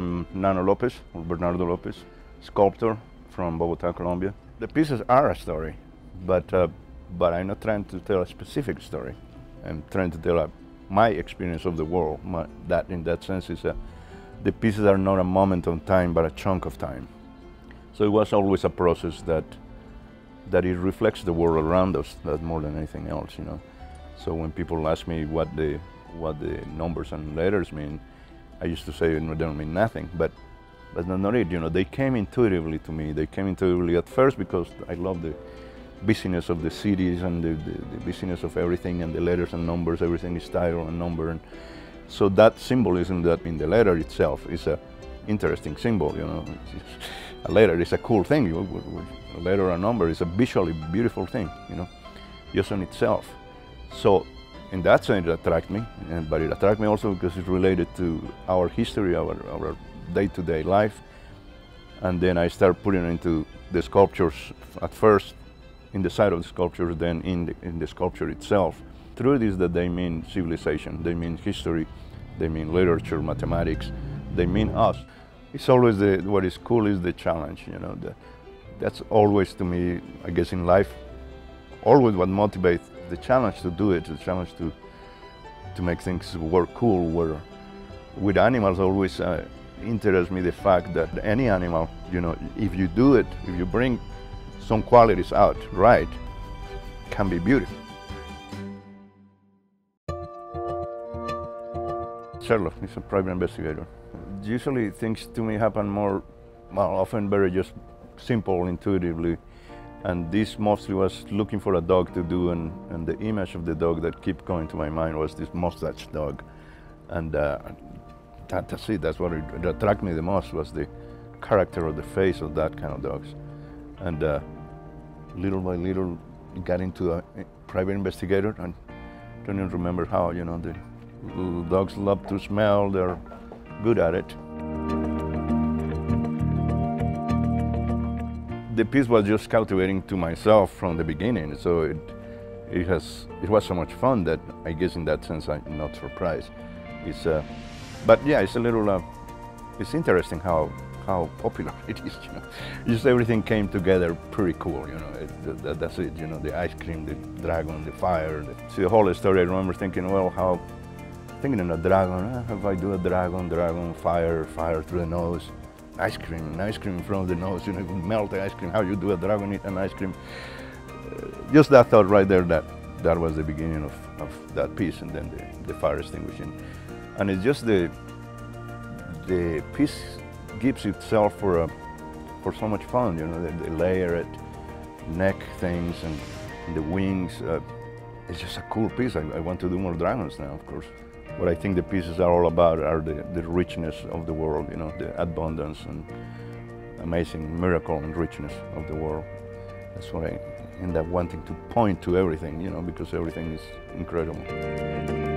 I'm Nano Lopez, or Bernardo Lopez, sculptor from Bogota, Colombia. The pieces are a story, but, uh, but I'm not trying to tell a specific story. I'm trying to tell my experience of the world. My, that, in that sense, is a, the pieces are not a moment of time, but a chunk of time. So it was always a process that, that it reflects the world around us, that more than anything else, you know. So when people ask me what the, what the numbers and letters mean, I used to say they don't mean nothing, but but not it. You know, they came intuitively to me. They came intuitively at first because I love the busyness of the cities and the, the, the busyness of everything and the letters and numbers. Everything is title and number, and so that symbolism that in the letter itself is a interesting symbol. You know, a letter is a cool thing. A letter or a number is a visually beautiful thing. You know, just on itself. So in that sense it attracted me, and, but it attracted me also because it's related to our history, our, our day-to-day life. And then I started putting into the sculptures at first, in the side of the sculptures, then in the, in the sculpture itself. Through this that they mean civilization, they mean history, they mean literature, mathematics, they mean us. It's always the, what is cool is the challenge, you know. The, that's always to me, I guess in life, always what motivates the challenge to do it, the challenge to to make things work cool. Where with animals always uh, interests me the fact that any animal, you know, if you do it, if you bring some qualities out right, can be beautiful. Sherlock is a private investigator. Usually things to me happen more, well, often very just simple, intuitively. And this mostly was looking for a dog to do, and, and the image of the dog that kept going to my mind was this mustache dog. And uh, that, that's it, that's what it, attracted me the most was the character of the face of that kind of dogs. And uh, little by little, got into a private investigator, and don't even remember how, you know, the dogs love to smell, they're good at it. The piece was just cultivating to myself from the beginning. So it, it has, it was so much fun that I guess in that sense I'm not surprised. It's, uh, but yeah, it's a little, uh, it's interesting how how popular it is. You know, just everything came together pretty cool. You know, it, that, that's it. You know, the ice cream, the dragon, the fire. The, see the whole story. I remember thinking, well, how thinking in a dragon. Eh, if I do a dragon, dragon, fire, fire through the nose ice cream, ice cream in front of the nose, you know, melt the ice cream, how you do a dragon eat an ice cream. Uh, just that thought right there, that that was the beginning of, of that piece, and then the, the fire extinguishing. And it's just the the piece gives itself for a, for so much fun, you know, they layer it neck things and, and the wings. Uh, it's just a cool piece. I, I want to do more dragons now, of course. What I think the pieces are all about are the, the richness of the world, you know, the abundance and amazing miracle and richness of the world. That's what I end up wanting to point to everything, you know, because everything is incredible.